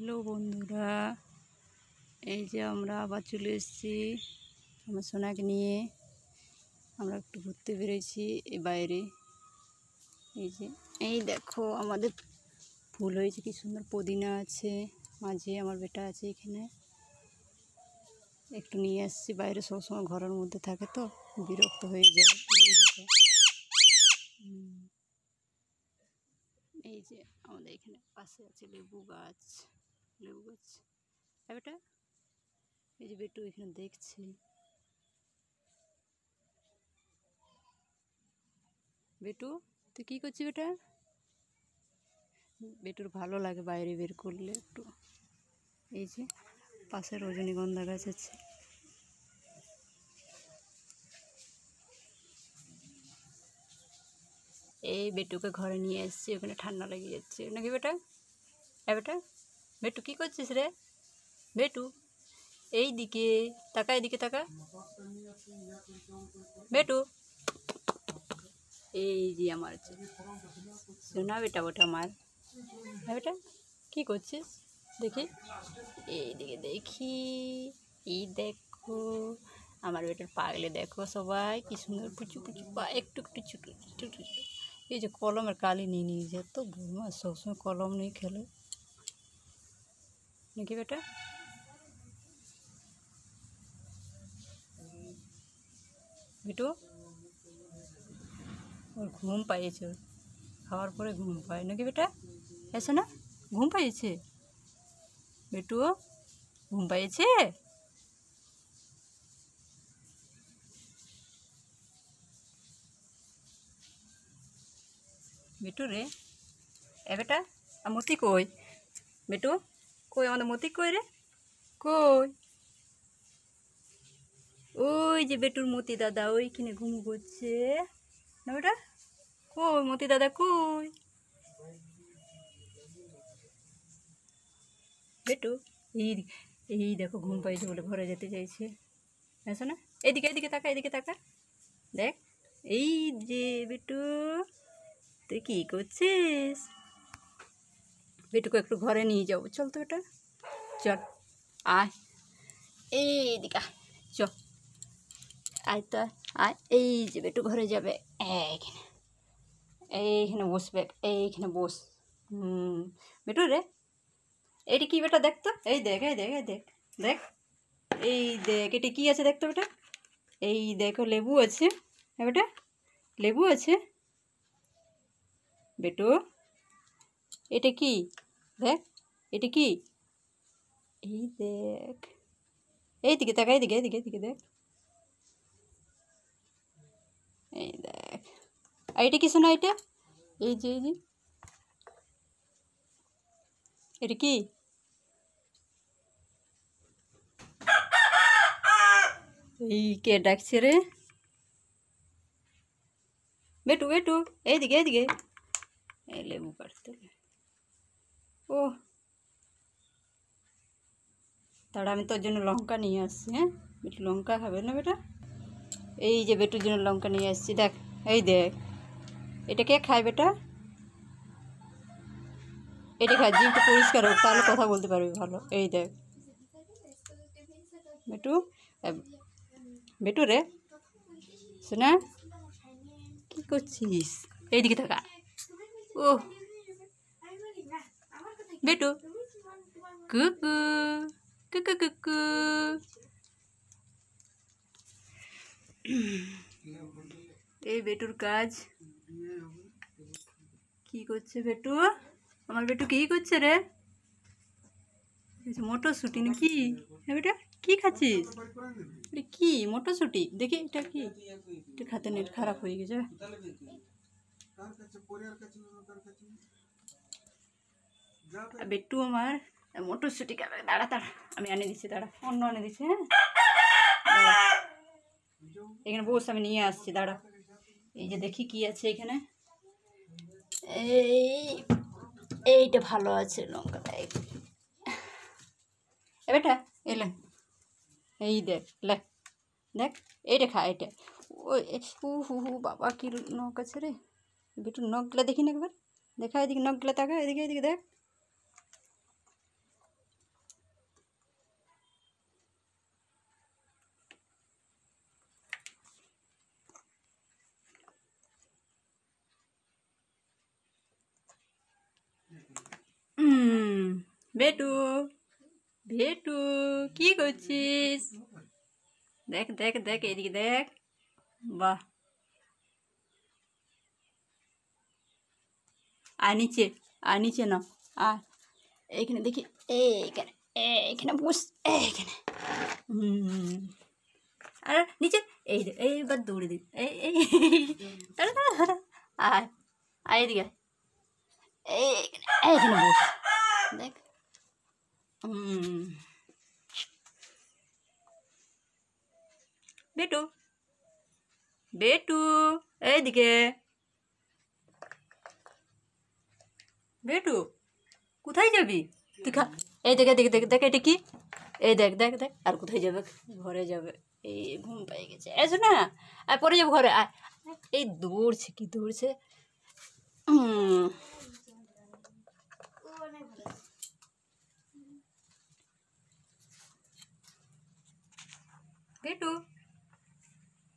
Hello বন্ধুরা, এই যে আমরা আবার চলে এসেছি আমার সোনাকে নিয়ে। আমরা একটু ঘুরতে বেরিয়েছি এই বাইরে। এই যে, এই দেখো আমাদের ফুল হয়েছে, কি সুন্দর পুদিনা আছে, মাঝে আমার বেটা আছে এখানে। একটু নিয়ে আসছি, বাইরে সবসময় ঘরের মধ্যে থাকে তো, বিরক্ত হয়ে যায় এই যে আমাদের এখানে পাশে আছে লেবু গাছ। লেবু গাছ। বেটা এই যে বেটু এখানে দেখছে। বেটু, তুই কী করছিস বেটা? বেটুর ভালো লাগে বাইরে বের করলে একটু। এই যে পাশে রজনীগন্ধা গাছ আছে। এই বেটুকে ঘরে নিয়ে এসেছি, ওখানে ঠান্ডা লেগে যাচ্ছে। নাকি বেটা? হ্যাঁ বেটা? বেটু কী করছিস রে? বেটু এই দিকে তাকা এদিকে তাকা। বেটু এই যে আমার শোনা বেটা ওটা আমার। হ্যাঁ বেটা, কী করছিস? দেখি। এই দিকে দেখি। এই দেখো, আমার বেটার পাগলে দেখো সবাই, কি সুন্দর পুচু পুচু পা, একটু একটু ছোটো ছোটো এই যে কলমের কালি নিয়ে নিয়ে যায় তো বৌমা সবসময় কলম নিয়ে খেলে। নাকি বেটা বেটু ওর ঘুম পাইয়েছে। ওর। খাওয়ার পরে ঘুম পায়। নাকি বেটা এসো না ঘুম পাইয়েছে? বেটু ঘুম পাইয়েছে? বেটু রে, এ বেটা আর মতি কই? বেটু কই আমাদের মতি কই রে? কই? ওই যে বেটুর মতি দাদা ওইখানে ঘুম করছে না বেটা? কই মতি দাদা কই? বেটু এই এই দেখো ঘুম পাইছে বলে ঘরে যেতে চাইছে। আসো না এদিকে এদিকে তাকা এদিকে তাকা। দেখ এই যে বেটু তুই কী করছিস? বেটুকে একটু ঘরে নিয়ে যাব। চল তো এটা। চল, আয়। এই দিকা চ আয় তো, আয়। এই যে বেটু ঘরে যাবে। এইখানে। এইখানে বসবে এইখানে বস। হুম। বেটু রে, এইটি কি বেটা দেখ তো। এই দেখ এই দেখ এই দেখ। দেখ। এই দেখ, এটি কি আছে দেখতো বেটা। এই দেখো লেবু আছে। হ্যাঁ বেটা। লেবু আছে। বেটু। এটা কি? দেখ, এটা কি? এই দেখ। এইদিকে তাকা এইদিকে এইদিকে এইদিকে দেখ। এই দেখ। আর এটা কি শোনা এটা? এই যে এই যে। এটা কি? এই কে ডাকছে রে? বেটু বেটু। এইদিকে এইদিকে। এই লেবু কাটতে ও তাহলে আমি তোর জন্য লঙ্কা নিয়ে আসছি হ্যাঁ? বেটু লঙ্কা খাবে না বেটা? এই যে বেটুর জন্য লঙ্কা নিয়ে আসছি, দেখ, এই দেখ। এটা কে খায় বেটা? এটা খায় জিভটা পরিষ্কার হোক, তাহলে কথা বলতে পারবি ভালো। এই দেখ। বেটু বেটু রে, শোনা। কি করছিস? এইদিকে থাকা। ও বেটু কুকু কুকু কুকু এই বেটুর কাজ। কি করছে বেটু? আমার বেটু কি করছে রে? মটরশুটি নাকি? হ্যাঁ বেটা, কি খাচ্ছিস? এটা কি? মটরশুটি দেখি, এটা কি? এটা খাতে নেট খারাপ হয়ে গেছে। বেটু আমার মটরশুটি খাবে দাঁড়া দাঁড়া। আমি এনে দিচ্ছি, দাঁড়া। অন্য এনে দিচ্ছি হ্যাঁ। এখানে বস, আমি নিয়ে আসছি, দাঁড়া। এই যে দেখি কি আছে এখানে। এই, এইটা ভালো আছে লঙ্কাটা এ বেটা এলে এই দেখ, লে। দেখ, এইটা খা এটা ও হু হু হু, বাবা, কি নখ আছে রে। বেটু নখগুলা দেখি না একবার। দেখা এদিকে নখগুলা তাকা এদিকে এদিকে দেখ। বেটু বেটু কি করছিস? দেখ দেখ দেখ এদিকে দেখ। বাহ। আর নিচে না আর এইখানে দেখি, এইখানে এইখানে বস, এইখানে। আর নিচে, এই দে, এইবার দৌড়ে দিন। এই এই আর আর এদিকে। এইখানে এইখানে বস। দেখ। বেটু বেটু, এইদিকে। বেটু, কোথায় যাবি? এই দেখ দেখ দেখ দেখ, এটা কি? এই দেখ দেখ দেখ, আর কোথায় যাবে? ঘরে যাবে। এই ঘুম পেয়ে গেছে। এসো না আর পরে যাব ঘরে এই দৌড়ছে, কি দৌড়ছে? হুম বেটু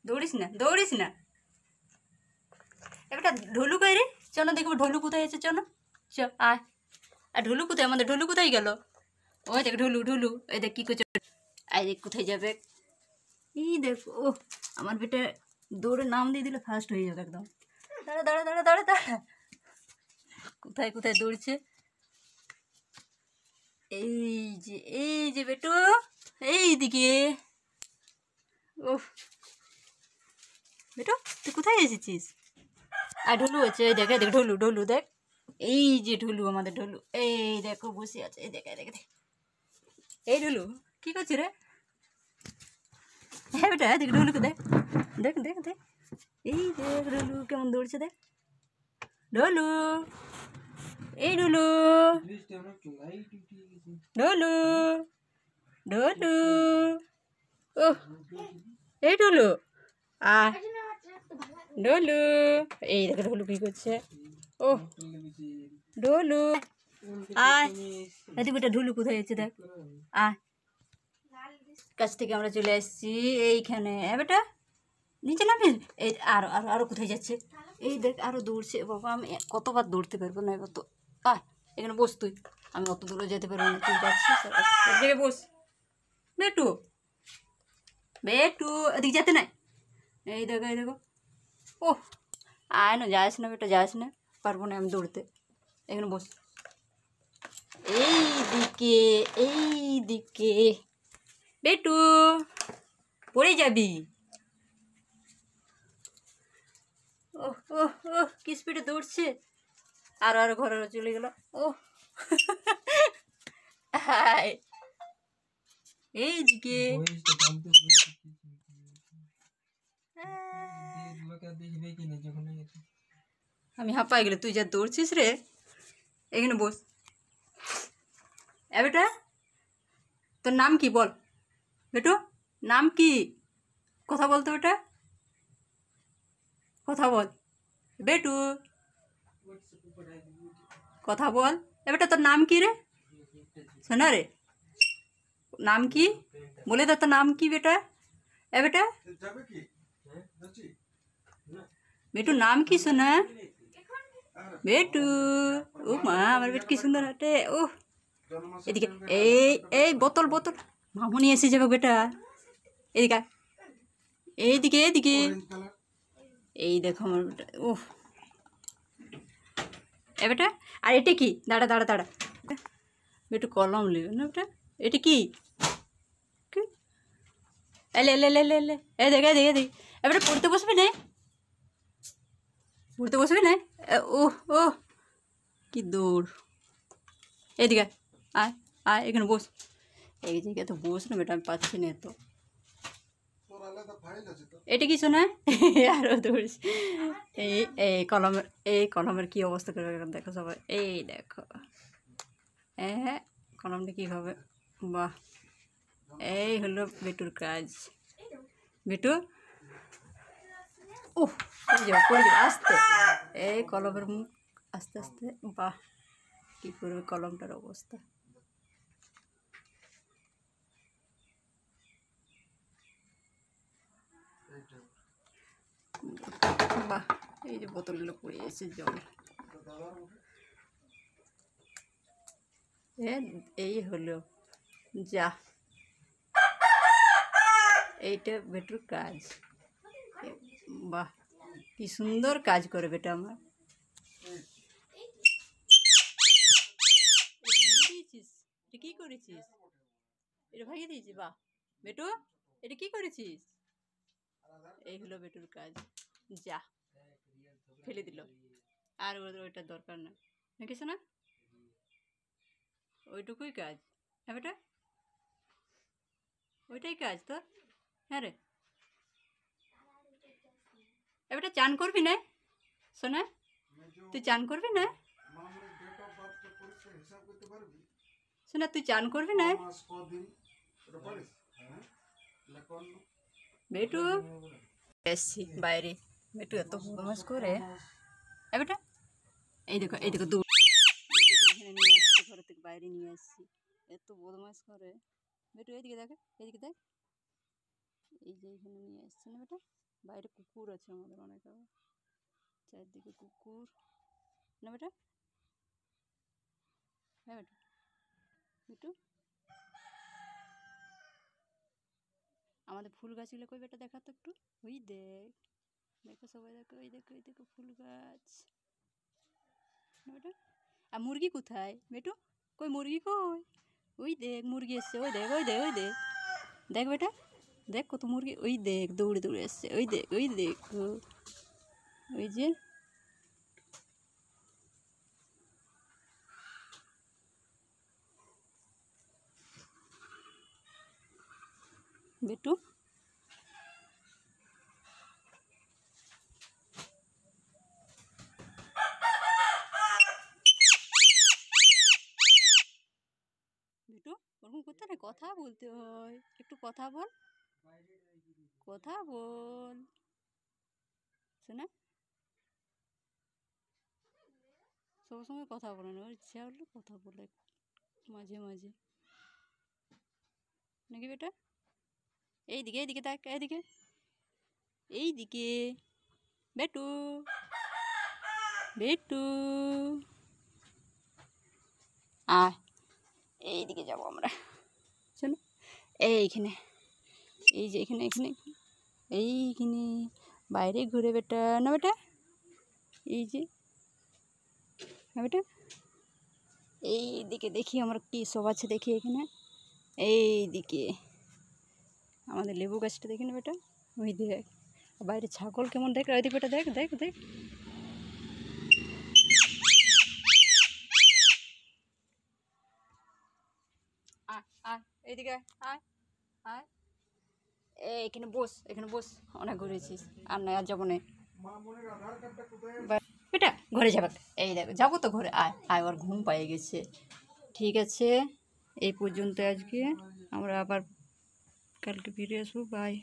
দৌড়িস না দৌড়িস না। একটা ঢোলু কই রে? চলো দেখব ঢোলু কোথায় আছে, চলো। চ, আয়। আর ঢোলু কোথায়? আমাদের ঢোলু কোথায় গেল? ওই দেখ, ঢোলু ঢোলু। এই দেখ, কী করছে। আই দেখ, কোথায় যাবে? এই দেখ, ও, আমার বেটা দৌড়ে নাম দিয়ে দিলে ফার্স্ট হয়ে যাবে একদম। দাঁড়া দাঁড়া দাঁড়া দাঁড়া দাঁড়া। কোথায় কোথায় দৌড়ছে? এই যে এই যে বেটু, এই দিকে। ও বেটু, তুই কোথায় এসেছিস? আর ঢুলু আছে এই দেখ দেখ, ঢুলু ঢুলু দেখ। এই যে ঢুলু, আমাদের ঢুলু। এই দেখো, বসে আছে, এই দেখ দেখ দেখ। এই ঢুলু, কি করছিস রে? হ্যাঁ বেটা দেখ, ঢুলুকে দেখ। দেখ দেখ দেখ। এই দেখ, ঢুলু, কেমন দৌড়ছে, দেখ। ঢোলু, এই ঢুলু। ঢোলু ঢোলু। ও এই ঢোলু আ ঢোলু এই দেখ ঢোলু কি করছে? ও ঢোলু আয় এদিকে বেটা ঢুলু কোথায় আছে দেখ। আয়। কাছ থেকে আমরা চলে এসেছি এইখানে। বেটা, নিচে নামবি এই আরও আরও আরও কোথায় যাচ্ছে? এই দেখ, আরও দৌড়ছে। বাবা, আমি কতবার দৌড়তে পারব না এবার তো। আয়, এখানে বস তুই। আমি অত দূরে যেতে পারব না। তুই যাচ্ছিস বস। বেটু। বেটু এদিকে যেতে নাই এই দেখো এই দেখো ও আয় না যাস না বেটা যাস না পারব না আমি দৌড়তে এখানে বস এই দিকে এই দিকে বেটু পড়ে যাবি ও ও ও কি স্পিডে দৌড়ছে আর আর ঘরে চলে গেল ও হায় এই দিকে। আমি হাঁপাই গেলে তুই যা দৌড়ছিস রে। এখানে বস। বেটা তোর নাম কি বল? বেটু নাম কি? কথা বলতো ওটা কথা বল। বেটু। কথা বল। এ বেটা তোর নাম কি রে? শোনা রে। নাম কি? বলে দে তোর নাম কি বেটা? এ বেটা? বেটু, নাম কি শোনা? বেটু। ও মা, আমার বেট কি সুন্দর হাটে। ও এদিকে, এই এই বোতল বোতল। মামুনি এসে যাবে বেটা। এদিকে এইদিকে এইদিকে। এই দেখো আমার বেটা। ও এ বেটা, আর এটা কি? দাঁড়া দাঁড়া দাঁড়া। বেটু কলম নেবে না বেটা? এটা কি? এলে এলে এলে এলে এ দেখ এ দেখ এ দেখ। এবারে পড়তে বসবি না। পড়তে বসবি না। ও ও। কি দৌড়। এদিকে আয়। আয়, এখানে বস। এই তো বস না বেটা, আমি পাচ্ছি না তো এটা কি শোনা? আরও দৌড়ছে। এই এই কলমের এই কলমের কি অবস্থা করে দেখো সবাই। এই দেখো। হ্যাঁ কলমটা কীভাবে বাহ, এই হলো বেটুর কাজ। বেটু? ও যাবে আস্তে। এই কলমের মুখ আস্তে আস্তে, বাহ, কী করবে কলমটার অবস্থা। বাহ, এই যে বোতলগুলো পড়ে এসে জল। এই হলো যা। এইটা বেটুর কাজ। বাহ, কি সুন্দর কাজ করে বেটা আমার। দিয়েছিস? এটা কী করেছিস? এটা ভাগিয়ে দিয়েছিস? বাহ। বেটু, এটা কী করেছিস? এই হলো বেটুর কাজ। যা, ফেলে দিল। আর ওদের ওইটার দরকার না। দেখিস না? ওইটুকুই কাজ। হ্যাঁ বেটা? ওইটাই কাজ তোর? হ্যাঁ রে। এবারটা চান করবি না? শোনা তুই চান করবি না? শোনা তুই চান করবি না? বেটু এসছি বাইরে। বেটু এত বদমাস করে। এ বেটা, এই দেখো এই দেখো থেকে বাইরে নিয়ে আসছি। এত বদমাস করে। বেটু এইদিকে দেখো এইদিকে দেখ। এই যে এখানে নিয়ে আসছে না বেটা? বাইরে কুকুর আছে আমাদের অনেক আবার। চারদিকে কুকুর। না বেটা? হ্যাঁ বেটা। বেটু আমাদের ফুল গাছগুলো কই বেটা? দেখা তো একটু। ওই দেখ। দেখো সবাই, দেখো ওই দেখো ওই দেখো ফুল গাছ। না বেটা? আর মুরগি কোথায়? বেটু কই মুরগি কই? ওই দেখ মুরগি এসছে, ওই দেখ ওই দেখ ওই দেখ। দেখ বেটা, দেখ কত মুরগি, ওই দেখ দৌড়ে দৌড়ে এসছে, ওই দেখ ওই দেখ ওই যে বেটু ওরকম করতে না কথা বলতে হয়। একটু কথা বল। কথা বল। শোনা? সবসময় কথা বলে না। ওর ইচ্ছা হলে কথা বলে মাঝে মাঝে। নাকি বেটা? এইদিকে এইদিকে দেখ এইদিকে। এইদিকে। বেটু। বেটু। আয়। এইদিকে যাব আমরা। এইখানে, এই যে এখানে এখানে, এইখানে, বাইরে ঘুরে বেটা, না বেটা? এই যে, না বেটা? এই দিকে দেখি আমার কি সব আছে দেখি এখানে। এই দিকে আমাদের লেবু গাছটা দেখি না বেটা? ওই দেখ বাইরে ছাগল কেমন দেখ ওই দিকে বেটা দেখ দেখ দেখ আয় আয় এইদিকে আয়, আয় এখানে বস এখানে বস। অনেক ঘুরেছিস আর নয় আর যাব না। বেটা ঘরে যাবে। এই দেখো যাব তো ঘরে। আয় আয় ওর ঘুম পায়ে গেছে। ঠিক আছে এই পর্যন্ত আজকে। আমরা আবার কালকে ফিরে আসব। বাই